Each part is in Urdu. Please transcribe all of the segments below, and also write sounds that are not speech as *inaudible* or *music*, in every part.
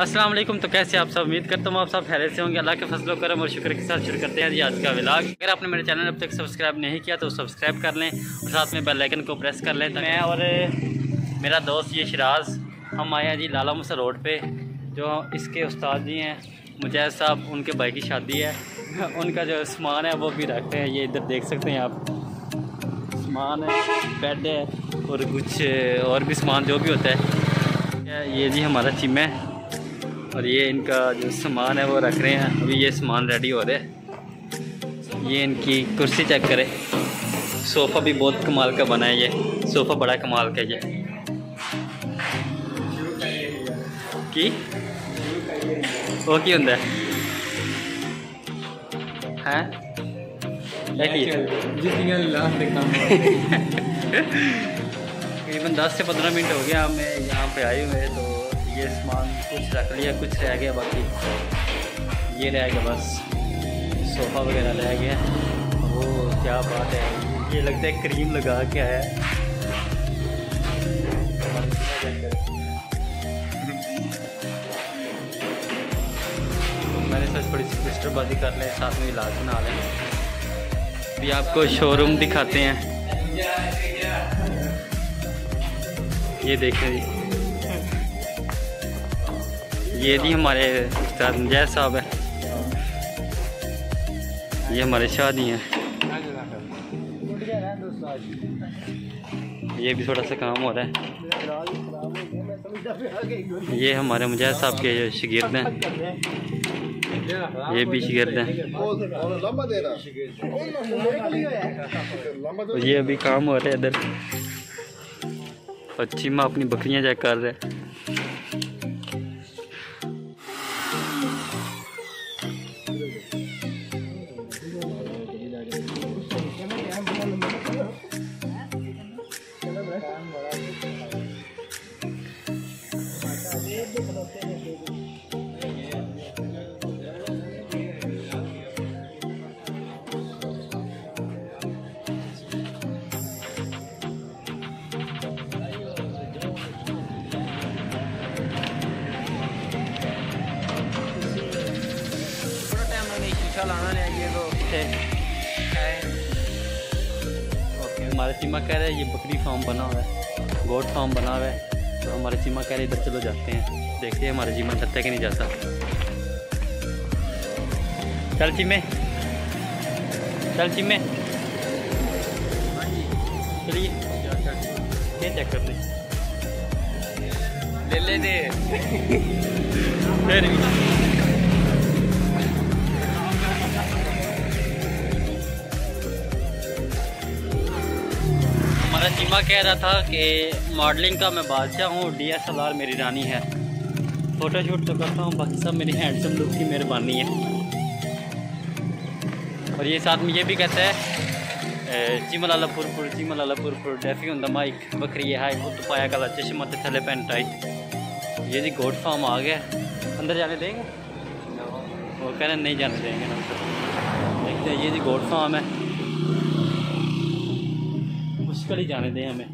السلام علیکم، تو کیسے آپ سب؟ امید کرتا ہوں آپ سب خیریت سے ہوں گے۔ اللہ کے فضل و کرم اور شکر کے ساتھ شروع کرتے ہیں جی آج کا ولاگ۔ اگر آپ نے میرے چینل اب تک سبسکرائب نہیں کیا تو سبسکرائب کر لیں اور ساتھ میں بیل آئکن کو پریس کر لیں تو میں اور میرا دوست یہ شراز، ہم آئے ہیں جی لالا مسا روڈ پہ، جو اس کے استاد جی ہیں، مجاہد صاحب، ان کے بھائی کی شادی ہے۔ *laughs* ان کا جو سامان ہے وہ بھی رکھتے ہیں، یہ ادھر دیکھ سکتے ہیں آپ۔ سامان ہے، بیڈ ہے اور کچھ اور بھی سامان جو بھی ہوتا ہے۔ یہ جی ہمارا چیم ہے۔ اور یہ ان کا جو سامان ہے وہ رکھ رہے ہیں۔ ابھی یہ سامان ریڈی ہو رہے یہ ان کی کرسی چیک کرے صوفہ بھی بہت کمال کا بنا ہے یہ۔ صوفہ بڑا کمال کا یہ۔ کی؟ وہ کی ہوں ہے؟ *laughs* تقریباً دس سے پندرہ منٹ ہو گیا ہمیں یہاں پہ آئے ہوئے تو یہ سامان کچھ رکھ لیا، کچھ رہ گیا، باقی یہ رہ گیا، بس صوفہ وغیرہ رہ گیا۔ وہ کیا بات ہے۔ یہ لگتا ہے کریم لگا کے آیا میں نے سوچ تھوڑی سی پسٹر بازی کر لیں، ساتھ میں علاج بنا لیں۔ ابھی آپ کو شو روم دکھاتے ہیں۔ یہ دیکھیں جی۔ یہ جی ہمارے استاد مجاہد صاحب ہے یہ ہمارے شادی جی ہیں۔ یہ بھی تھوڑا سا کام ہو رہا ہے۔ یہ ہمارے مجاہد صاحب کے جو شگرد ہیں۔ یہ بھی شگرد ہیں۔ یہ ابھی کام ہو رہا ہے ادھر۔ اور چیمہ اپنی بکریاں چیک کر رہے ہیں ہمارے چیمہ کہہ رہے ہیں یہ بکری فارم بنا ہوا ہے گوٹ فارم بنا ہوا ہے۔ تو ہمارے چیمہ کہہ رہے ادھر چلو جاتے ہیں۔ دیکھتے ہیں ہمارے چیمہ چلتا ہے کہ نہیں جاتا۔ چل چیمے۔ چل چیمے۔ چلیے یہ چیک کر دیں۔ لے لے دے۔ پھر ہمارا چیمہ کہہ رہا تھا کہ ماڈلنگ کا میں بادشاہ ہوں ڈی ایس ایل آر میری رانی ہے۔ فوٹو شوٹ تو کرتا ہوں، باقی سب میری ہینڈسم لک کی مہربانی ہے۔ اور یہ ساتھ میں یہ بھی کہتا ہے چیمہ لالا پور پور چیمہ لالا پور پور ڈیفی ہوں مائک بکری ہے وہ تو پایا کلا چشمہ تھلے پین ٹائٹ یہ جی گوڈ فارم آ گیا۔ اندر جانے دیں گے؟ وہ کہہ رہے ہیں، نہیں جانے دیں گے۔ دیکھتے ہیں، یہ جی گوڈ فارم ہے۔ مشکل ہی جانے دیں ہمیں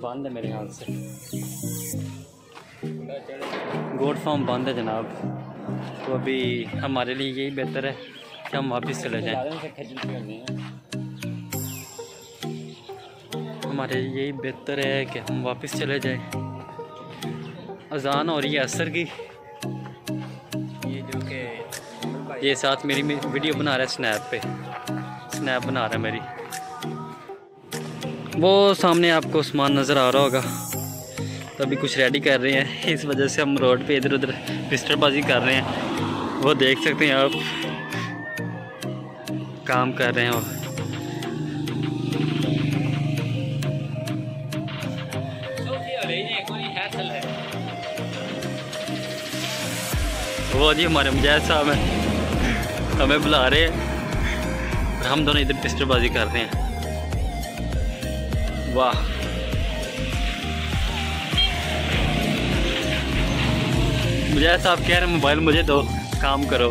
بند ہے میرے خیال سے گوڈ فارم بند ہے جناب تو ابھی ہمارے لیے یہی بہتر ہے کہ ہم واپس چلے جائیں ہمارے یہی بہتر ہے کہ ہم واپس چلے جائیں اذان ہو رہی ہے عصر کی یہ جو کہ یہ ساتھ میری ویڈیو بنا رہا ہے سنیپ پہ سنیپ بنا رہا ہے میری وہ سامنے آپ کو سامان نظر آ رہا ہوگا۔ تو ابھی کچھ ریڈی کر رہے ہیں۔ اس وجہ سے ہم روڈ پہ ادھر ادھر پسٹر بازی کر رہے ہیں۔ وہ دیکھ سکتے ہیں آپ۔ کام کر رہے ہیں وہ۔ وہ جی ہمارے مجاہد صاحب ہیں۔ ہمیں بلا رہے ہیں۔ ہم دونوں ادھر پسٹر بازی کر رہے ہیں۔ واہ مجھے صاحب کہہ رہے ہیں موبائل مجھے دو کام کرو۔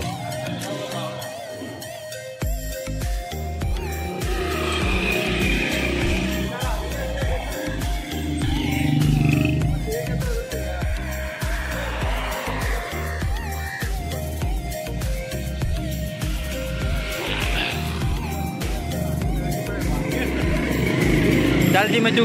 میں چک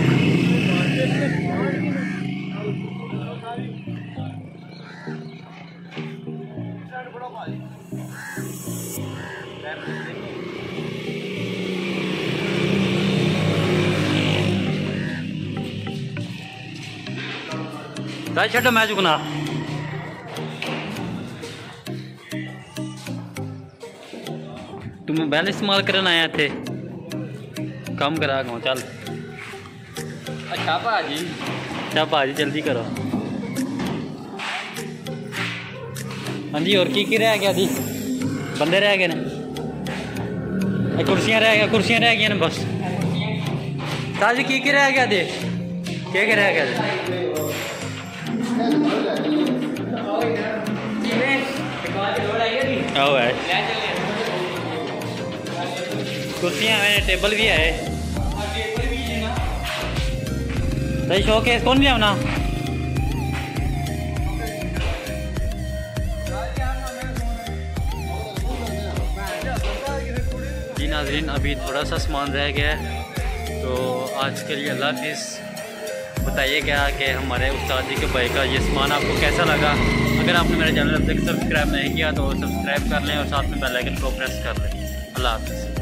راج میں چکنا تم موبائل استعمال کرنا آیا تھے کم کرا گا چل اچھا پا جی اچھا بھاجی جلدی کرو ہاں جی اور کی کی رہ گیا جی بندے رہ گئے نا کرسیاں رہ گیا کرسیاں رہ گیا نا بس تاج کی کی رہ گیا جی کیا کیا رہ گیا جی کرسیاں ہیں ٹیبل بھی ہے صحیح شو کیس کون بھی آنا جی ناظرین ابھی تھوڑا سا سامان رہ گیا ہے تو آج کے لیے اللہ حافظ بتائیے گا کہ ہمارے استاد جی کے بھائی کا یہ سامان آپ کو کیسا لگا اگر آپ نے میرے چینل اب تک سبسکرائب نہیں کیا تو سبسکرائب کر لیں اور ساتھ میں بیل آئکن کو پریس کر لیں۔ اللہ حافظ۔